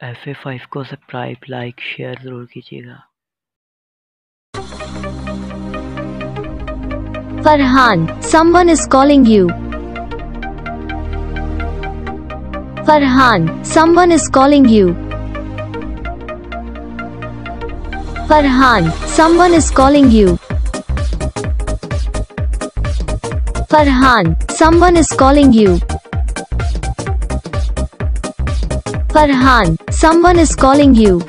F A five को subscribe like share ज़रूर कीजिएगा। Farhan someone is calling you Farhan someone is calling you Farhan someone is calling you Farhan someone is calling you Farhan, someone is calling you.